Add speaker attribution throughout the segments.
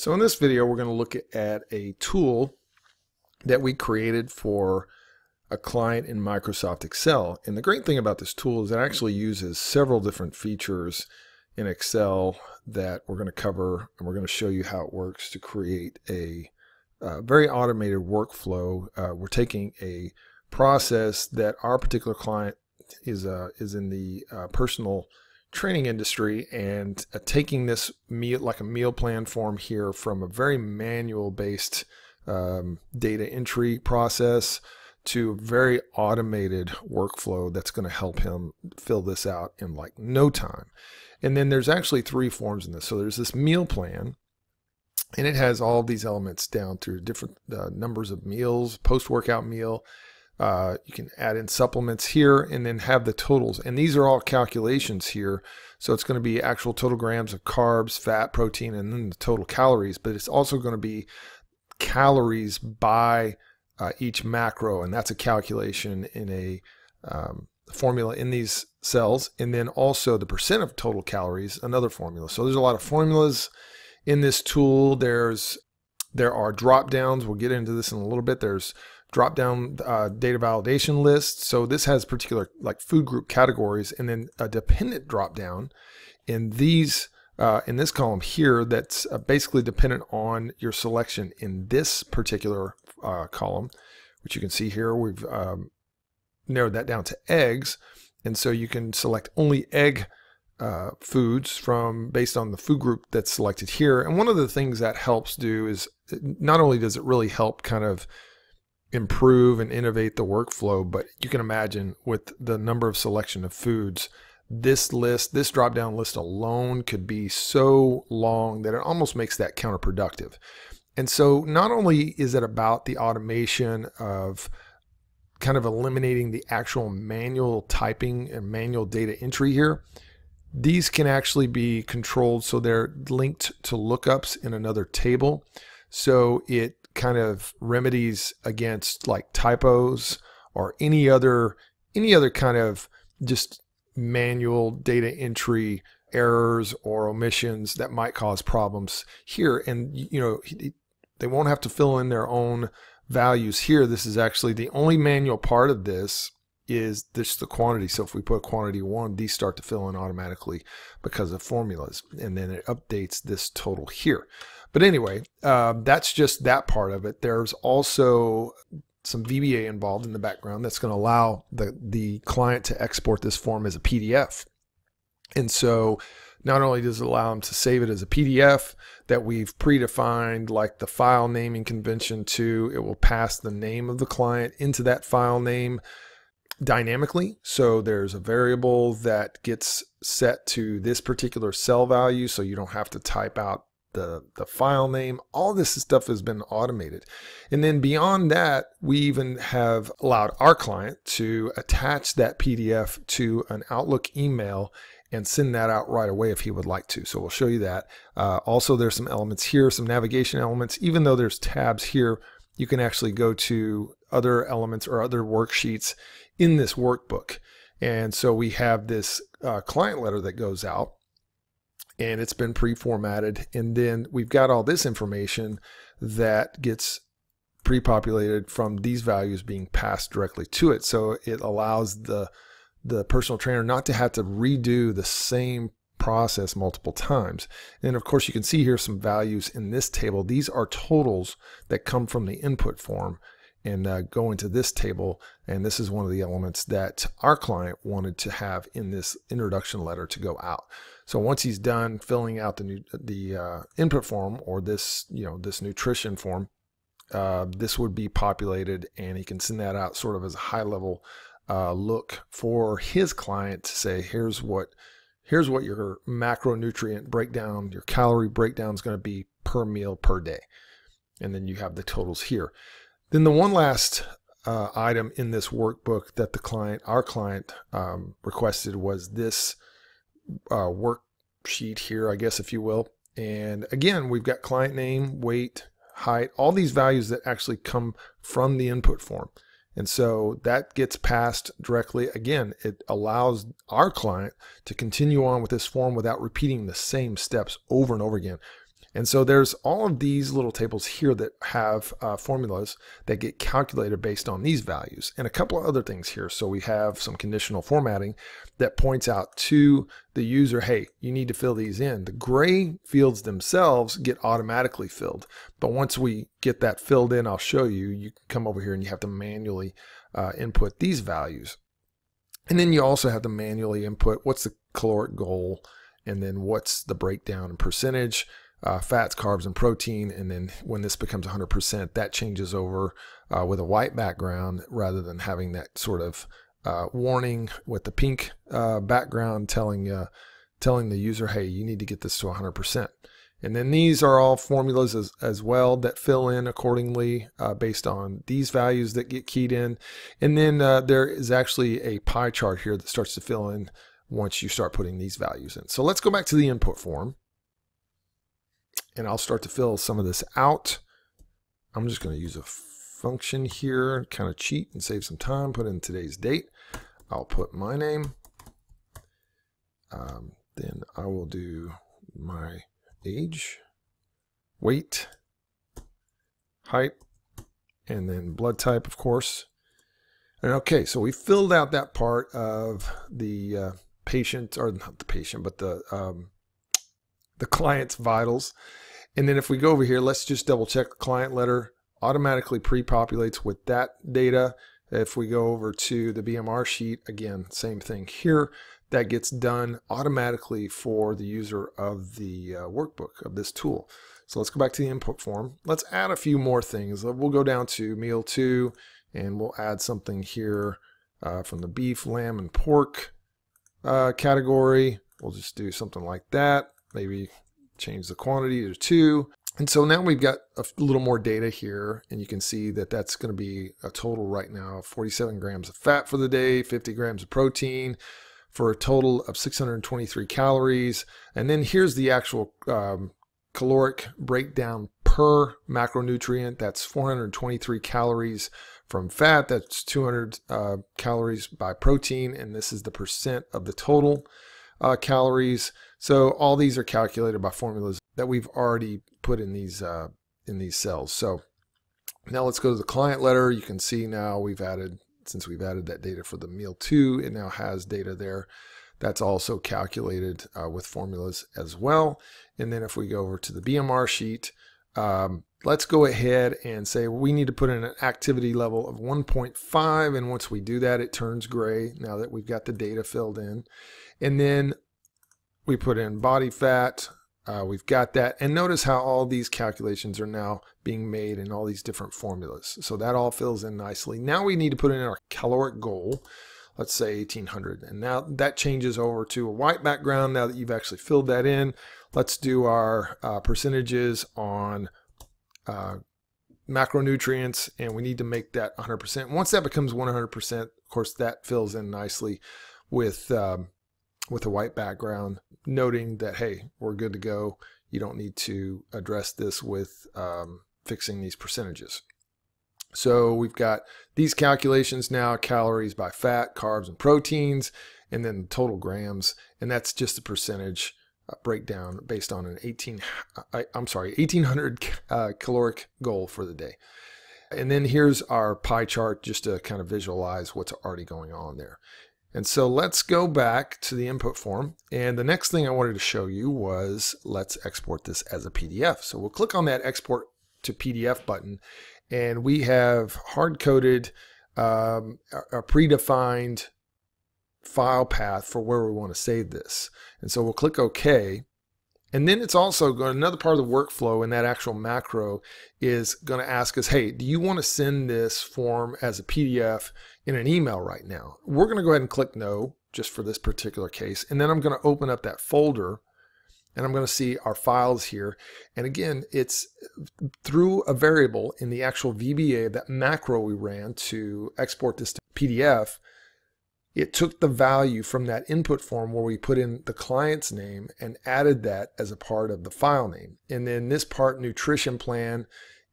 Speaker 1: So in this video, we're going to look at a tool that we created for a client in Microsoft Excel. And the great thing about this tool is it actually uses several different features in Excel that we're going to cover and we're going to show you how it works to create a uh, very automated workflow. Uh, we're taking a process that our particular client is uh, is in the uh, personal training industry and uh, taking this meal like a meal plan form here from a very manual based um, data entry process to a very automated workflow that's going to help him fill this out in like no time. And then there's actually three forms in this. So there's this meal plan and it has all these elements down through different uh, numbers of meals, post-workout meal, uh, you can add in supplements here and then have the totals. And these are all calculations here. So it's going to be actual total grams of carbs, fat, protein, and then the total calories. But it's also going to be calories by uh, each macro. And that's a calculation in a um, formula in these cells. And then also the percent of total calories, another formula. So there's a lot of formulas in this tool. There's there are drop downs. We'll get into this in a little bit. There's drop down uh, data validation list. So this has particular like food group categories and then a dependent drop down in these uh, in this column here that's uh, basically dependent on your selection in this particular uh, column, which you can see here. We've um, narrowed that down to eggs. And so you can select only egg uh, foods from based on the food group that's selected here. And one of the things that helps do is not only does it really help kind of improve and innovate the workflow. But you can imagine with the number of selection of foods, this list, this drop down list alone could be so long that it almost makes that counterproductive. And so not only is it about the automation of kind of eliminating the actual manual typing and manual data entry here, these can actually be controlled so they're linked to lookups in another table. So it kind of remedies against like typos or any other any other kind of just manual data entry errors or omissions that might cause problems here. And you know they won't have to fill in their own values here. This is actually the only manual part of this is this the quantity so if we put a quantity one these start to fill in automatically because of formulas and then it updates this total here but anyway, uh, that's just that part of it. There's also some VBA involved in the background that's going to allow the, the client to export this form as a PDF. And so not only does it allow them to save it as a PDF that we've predefined, like the file naming convention to, it will pass the name of the client into that file name dynamically. So there's a variable that gets set to this particular cell value. So you don't have to type out the, the file name, all this stuff has been automated. And then beyond that, we even have allowed our client to attach that PDF to an Outlook email and send that out right away if he would like to. So we'll show you that. Uh, also, there's some elements here, some navigation elements. Even though there's tabs here, you can actually go to other elements or other worksheets in this workbook. And so we have this uh, client letter that goes out and it's been pre-formatted. And then we've got all this information that gets pre-populated from these values being passed directly to it. So it allows the the personal trainer not to have to redo the same process multiple times. And of course, you can see here some values in this table. These are totals that come from the input form and uh, go into this table. And this is one of the elements that our client wanted to have in this introduction letter to go out. So once he's done filling out the new, the uh, input form or this you know this nutrition form, uh, this would be populated, and he can send that out sort of as a high level uh, look for his client to say, here's what here's what your macronutrient breakdown, your calorie breakdown is going to be per meal per day, and then you have the totals here. Then the one last uh, item in this workbook that the client, our client, um, requested was this uh, worksheet here, I guess, if you will. And again, we've got client name, weight, height, all these values that actually come from the input form. And so that gets passed directly. Again, it allows our client to continue on with this form without repeating the same steps over and over again. And so there's all of these little tables here that have uh, formulas that get calculated based on these values and a couple of other things here. So we have some conditional formatting that points out to the user, hey, you need to fill these in. The gray fields themselves get automatically filled. But once we get that filled in, I'll show you, you come over here and you have to manually uh, input these values. And then you also have to manually input what's the caloric goal and then what's the breakdown in percentage, uh, fats, carbs, and protein. And then when this becomes 100%, that changes over uh, with a white background rather than having that sort of uh, warning with the pink uh, background telling telling the user, hey, you need to get this to 100%. And then these are all formulas as, as well that fill in accordingly uh, based on these values that get keyed in. And then uh, there is actually a pie chart here that starts to fill in once you start putting these values in. So let's go back to the input form. And I'll start to fill some of this out. I'm just going to use a function here, kind of cheat and save some time, put in today's date. I'll put my name. Um, then I will do my age, weight, height, and then blood type, of course. And okay, so we filled out that part of the uh, patient, or not the patient, but the um, the client's vitals. And then if we go over here, let's just double check the client letter automatically pre-populates with that data. If we go over to the BMR sheet, again, same thing here that gets done automatically for the user of the uh, workbook of this tool. So let's go back to the input form. Let's add a few more things. We'll go down to meal two and we'll add something here uh, from the beef, lamb, and pork uh, category. We'll just do something like that. Maybe change the quantity to two. And so now we've got a little more data here, and you can see that that's going to be a total right now 47 grams of fat for the day, 50 grams of protein, for a total of 623 calories. And then here's the actual um, caloric breakdown per macronutrient. That's 423 calories from fat. That's 200 uh, calories by protein. And this is the percent of the total uh, calories. So all these are calculated by formulas that we've already put in these uh, in these cells. So now let's go to the client letter. You can see now we've added since we've added that data for the meal two, it now has data there. That's also calculated uh, with formulas as well. And then if we go over to the BMR sheet, um, let's go ahead and say we need to put in an activity level of 1.5. And once we do that, it turns gray now that we've got the data filled in. And then we put in body fat, uh, we've got that. And notice how all these calculations are now being made in all these different formulas. So that all fills in nicely. Now we need to put in our caloric goal. Let's say 1800. And now that changes over to a white background now that you've actually filled that in. Let's do our uh, percentages on uh, macronutrients and we need to make that 100%. Once that becomes 100%, of course, that fills in nicely with um, with a white background, noting that, hey, we're good to go. You don't need to address this with um, fixing these percentages. So we've got these calculations now, calories by fat, carbs, and proteins, and then total grams. And that's just the percentage uh, breakdown based on an 18, I, am sorry, 1800 uh, caloric goal for the day. And then here's our pie chart just to kind of visualize what's already going on there. And so let's go back to the input form. And the next thing I wanted to show you was let's export this as a PDF. So we'll click on that export to PDF button and we have hard coded um, a predefined file path for where we want to save this. And so we'll click OK. And then it's also going, another part of the workflow in that actual macro is going to ask us, hey, do you want to send this form as a PDF in an email right now? We're going to go ahead and click no, just for this particular case. And then I'm going to open up that folder and I'm going to see our files here. And again, it's through a variable in the actual VBA, that macro we ran to export this to PDF, it took the value from that input form where we put in the client's name and added that as a part of the file name. And then this part nutrition plan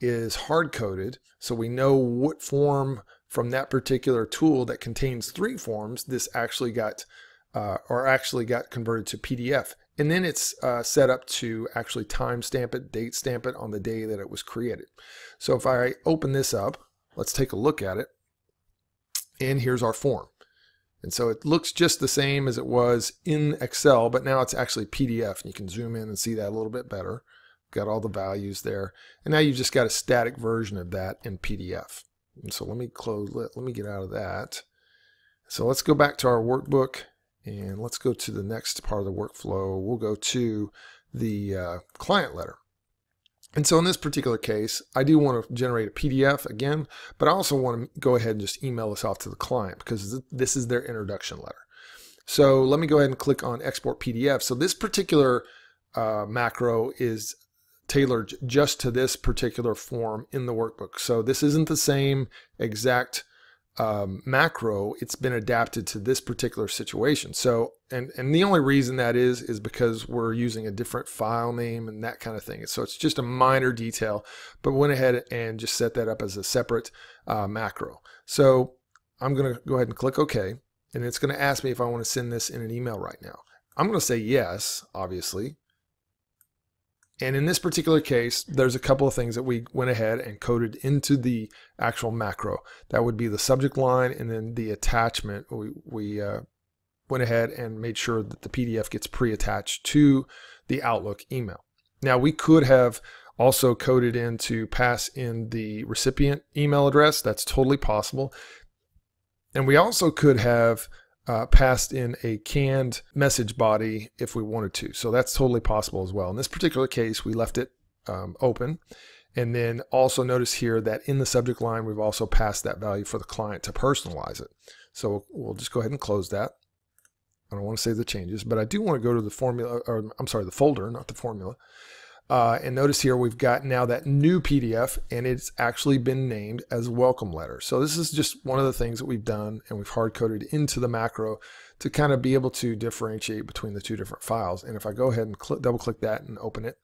Speaker 1: is hard coded. So we know what form from that particular tool that contains three forms, this actually got uh, or actually got converted to PDF. And then it's uh, set up to actually timestamp it, date stamp it on the day that it was created. So if I open this up, let's take a look at it. And here's our form. And so it looks just the same as it was in Excel, but now it's actually PDF. And you can zoom in and see that a little bit better. Got all the values there. And now you've just got a static version of that in PDF. And so let me close, let, let me get out of that. So let's go back to our workbook and let's go to the next part of the workflow. We'll go to the uh, client letter. And so in this particular case, I do want to generate a PDF again, but I also want to go ahead and just email this off to the client because this is their introduction letter. So let me go ahead and click on export PDF. So this particular uh, macro is tailored just to this particular form in the workbook. So this isn't the same exact um, macro, it's been adapted to this particular situation. So, and, and the only reason that is, is because we're using a different file name and that kind of thing. So it's just a minor detail, but went ahead and just set that up as a separate uh, macro. So I'm going to go ahead and click OK, and it's going to ask me if I want to send this in an email right now. I'm going to say yes, obviously. And in this particular case, there's a couple of things that we went ahead and coded into the actual macro. That would be the subject line and then the attachment. We, we uh, went ahead and made sure that the PDF gets pre-attached to the Outlook email. Now we could have also coded in to pass in the recipient email address. That's totally possible. And we also could have uh, passed in a canned message body if we wanted to. So that's totally possible as well. In this particular case, we left it um, open. And then also notice here that in the subject line, we've also passed that value for the client to personalize it. So we'll just go ahead and close that. I don't want to save the changes, but I do want to go to the formula, or I'm sorry, the folder, not the formula. Uh, and notice here we've got now that new PDF and it's actually been named as welcome letter. So this is just one of the things that we've done and we've hard coded into the macro to kind of be able to differentiate between the two different files. And if I go ahead and double click that and open it,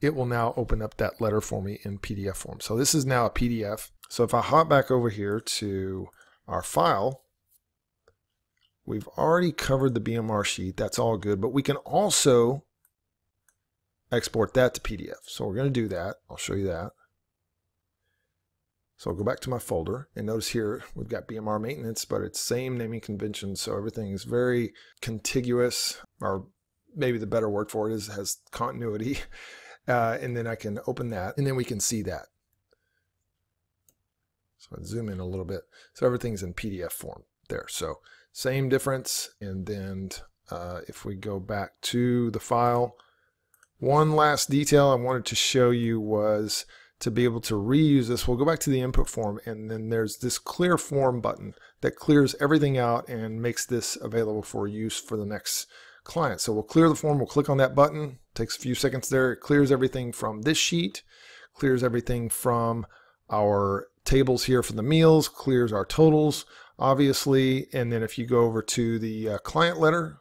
Speaker 1: it will now open up that letter for me in PDF form. So this is now a PDF. So if I hop back over here to our file, we've already covered the BMR sheet. That's all good, but we can also export that to PDF. So we're going to do that. I'll show you that. So I'll go back to my folder and notice here we've got BMR maintenance, but it's same naming convention. So everything is very contiguous, or maybe the better word for it is has continuity. Uh, and then I can open that and then we can see that. So I zoom in a little bit. So everything's in PDF form there. So same difference. And then uh, if we go back to the file, one last detail I wanted to show you was to be able to reuse this. We'll go back to the input form and then there's this clear form button that clears everything out and makes this available for use for the next client. So we'll clear the form, we'll click on that button, takes a few seconds there, it clears everything from this sheet, clears everything from our tables here for the meals, clears our totals, obviously, and then if you go over to the uh, client letter,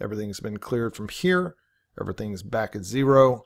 Speaker 1: everything's been cleared from here everything's back at zero.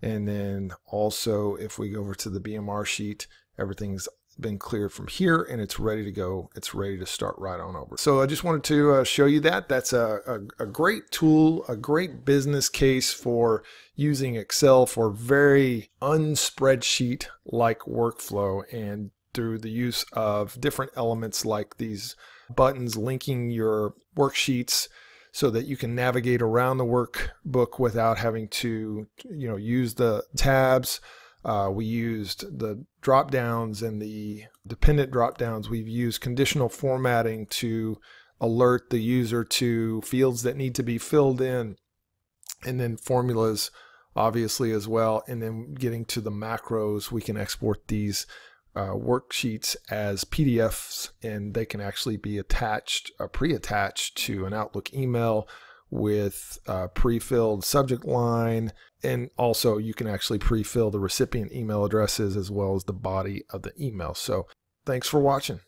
Speaker 1: And then also if we go over to the BMR sheet, everything's been cleared from here and it's ready to go. It's ready to start right on over. So I just wanted to uh, show you that. That's a, a, a, great tool, a great business case for using Excel for very unspreadsheet like workflow and through the use of different elements like these buttons linking your worksheets so that you can navigate around the workbook without having to, you know, use the tabs. Uh, we used the drop downs and the dependent drop downs. We've used conditional formatting to alert the user to fields that need to be filled in, and then formulas, obviously, as well. And then getting to the macros, we can export these uh, worksheets as PDFs, and they can actually be attached, uh, pre-attached to an Outlook email with a pre-filled subject line, and also you can actually pre-fill the recipient email addresses as well as the body of the email. So thanks for watching.